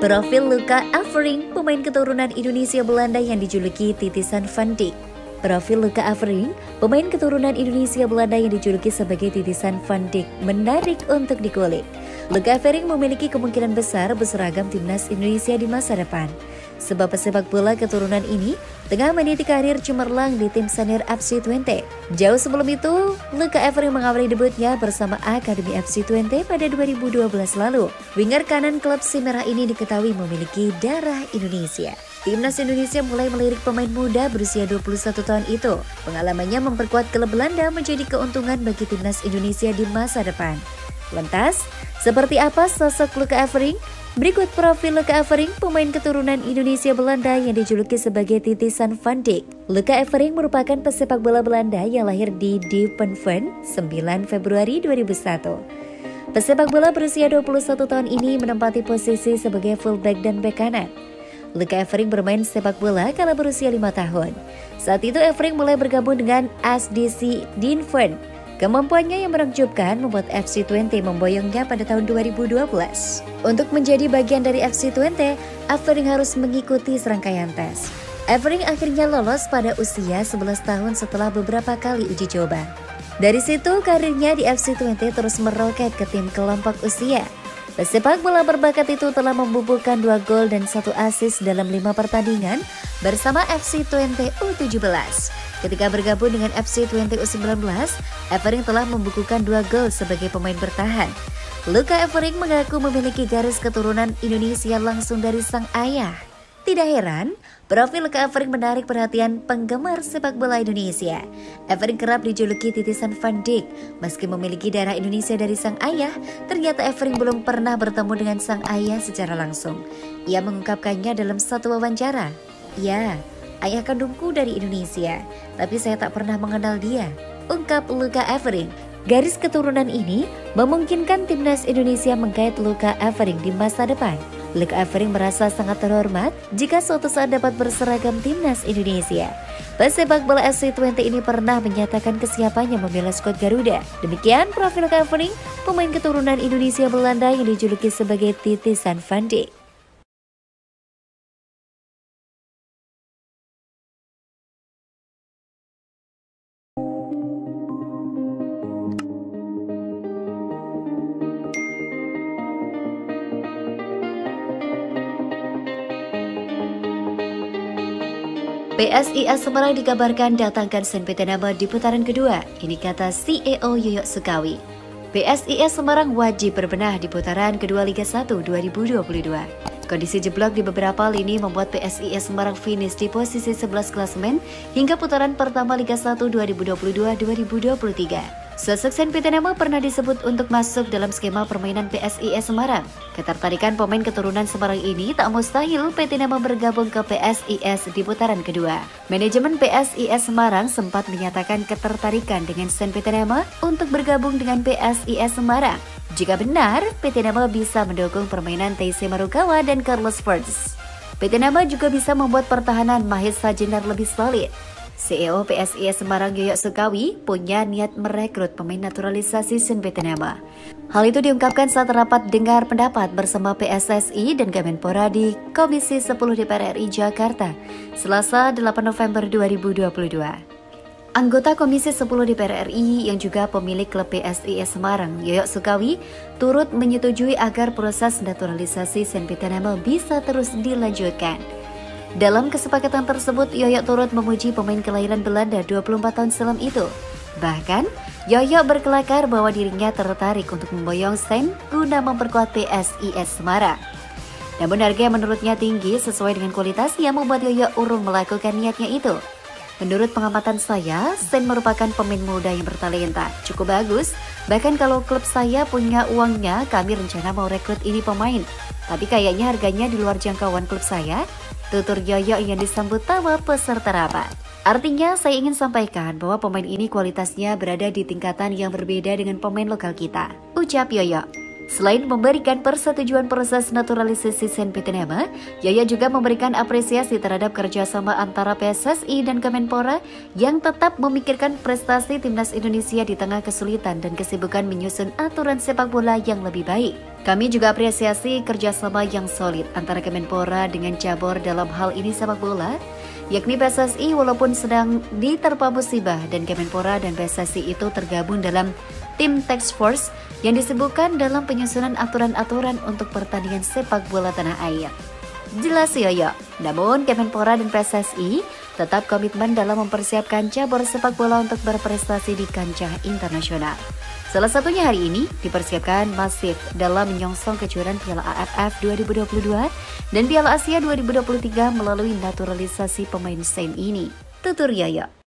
Profil Luka Avering, pemain keturunan Indonesia Belanda yang dijuluki Titisan Van Dijk. Profil Luka Avering, pemain keturunan Indonesia Belanda yang dijuluki sebagai Titisan Van Dijk, menarik untuk dikulik. Luka Avering memiliki kemungkinan besar berseragam timnas Indonesia di masa depan. Sebab pesepak bola keturunan ini tengah meniti karir cemerlang di tim senior FC Twente. Jauh sebelum itu, Luka Avery mengawali debutnya bersama Akademi FC Twente pada 2012 lalu. Winger kanan klub si merah ini diketahui memiliki darah Indonesia. Timnas Indonesia mulai melirik pemain muda berusia 21 tahun itu. Pengalamannya memperkuat klub Belanda menjadi keuntungan bagi timnas Indonesia di masa depan. Lantas, seperti apa sosok Luka Evering? Berikut profil Luka Evering, pemain keturunan Indonesia Belanda yang dijuluki sebagai titisan Van Dijk. Luka Evering merupakan pesepak bola Belanda yang lahir di Diepenven 9 Februari 2001. Pesepak bola berusia 21 tahun ini menempati posisi sebagai fullback dan bek kanan. Luka Evering bermain sepak bola kala berusia 5 tahun. Saat itu Evering mulai bergabung dengan SDC Dinfern Kemampuannya yang menakjubkan membuat FC Twente memboyongnya pada tahun 2012. Untuk menjadi bagian dari FC Twente, Avering harus mengikuti serangkaian tes. Avering akhirnya lolos pada usia 11 tahun setelah beberapa kali uji coba. Dari situ karirnya di FC Twente terus meroket ke tim kelompok usia. Pesepak bola berbakat itu telah membubuhkan dua gol dan satu assist dalam lima pertandingan bersama FC Twente U17. Ketika bergabung dengan FC Twente U19, Evering telah membukukan dua gol sebagai pemain bertahan. Luka Evering mengaku memiliki garis keturunan Indonesia langsung dari sang ayah. Tidak heran, profil Luka Evering menarik perhatian penggemar sepak bola Indonesia. Evering kerap dijuluki titisan Van Dijk. Meski memiliki darah Indonesia dari sang ayah, ternyata Evering belum pernah bertemu dengan sang ayah secara langsung. Ia mengungkapkannya dalam satu wawancara. Ya, ayah kandungku dari Indonesia, tapi saya tak pernah mengenal dia, ungkap Luka Evering. Garis keturunan ini memungkinkan timnas Indonesia menggait Luka Evering di masa depan. Luka Evering merasa sangat terhormat jika suatu saat dapat berseragam timnas Indonesia. Pesepak bola SC 20 ini pernah menyatakan kesiapannya membela skuad Garuda. Demikian profil Luka Evering, pemain keturunan Indonesia Belanda yang dijuluki sebagai titisan Van Dijk. PSIS Semarang dikabarkan datangkan Sen nama di putaran kedua. Ini kata CEO Yoyok Sukawi. PSIS Semarang wajib berbenah di putaran kedua Liga 1 2022. Kondisi jeblok di beberapa lini membuat PSIS Semarang finish di posisi 11 klasemen hingga putaran pertama Liga 1 2022-2023. Sosok Sen Nama pernah disebut untuk masuk dalam skema permainan PSIS Semarang. Ketertarikan pemain keturunan Semarang ini tak mustahil PT Nama bergabung ke PSIS di putaran kedua. Manajemen PSIS Semarang sempat menyatakan ketertarikan dengan Sen Nama untuk bergabung dengan PSIS Semarang. Jika benar, PT Nama bisa mendukung permainan TC Marukawa dan Carlos Fords. PT Nama juga bisa membuat pertahanan Mahis Sajinar lebih solid. CEO PSIS Semarang Yoyok Sukawi punya niat merekrut pemain naturalisasi Nama. Hal itu diungkapkan saat rapat dengar pendapat bersama PSSI dan Kemenpora di Komisi 10 DPR RI Jakarta, Selasa 8 November 2022. Anggota Komisi 10 DPR RI yang juga pemilik klub PSIS Semarang, Yoyok Sukawi, turut menyetujui agar proses naturalisasi Sen Nama bisa terus dilanjutkan. Dalam kesepakatan tersebut, Yoyo turut memuji pemain kelahiran Belanda 24 tahun silam itu. Bahkan, Yoyo berkelakar bahwa dirinya tertarik untuk memboyong Sen guna memperkuat PSIS Semarang. Namun harga yang menurutnya tinggi sesuai dengan kualitas yang membuat Yoyo urung melakukan niatnya itu. Menurut pengamatan saya, Sen merupakan pemain muda yang bertalenta, cukup bagus. Bahkan kalau klub saya punya uangnya, kami rencana mau rekrut ini pemain. Tapi kayaknya harganya di luar jangkauan klub saya, tutur Yoyo yang disambut tawa peserta rapat. Artinya, saya ingin sampaikan bahwa pemain ini kualitasnya berada di tingkatan yang berbeda dengan pemain lokal kita. Ucap Yoyo. Selain memberikan persetujuan proses naturalisasi Sen Pitinema, Yaya juga memberikan apresiasi terhadap kerjasama antara PSSI dan Kemenpora yang tetap memikirkan prestasi timnas Indonesia di tengah kesulitan dan kesibukan menyusun aturan sepak bola yang lebih baik. Kami juga apresiasi kerjasama yang solid antara Kemenpora dengan cabur dalam hal ini sepak bola, yakni PSSI walaupun sedang diterpa musibah dan Kemenpora dan PSSI itu tergabung dalam tim task force yang disebutkan dalam penyusunan aturan-aturan untuk pertandingan sepak bola tanah air. Jelas ya, namun Kemenpora dan PSSI tetap komitmen dalam mempersiapkan cabur sepak bola untuk berprestasi di kancah internasional. Salah satunya hari ini dipersiapkan masif dalam menyongsong kejuaraan Piala AFF 2022 dan Piala Asia 2023 melalui naturalisasi pemain Sen ini. Tutur Yaya.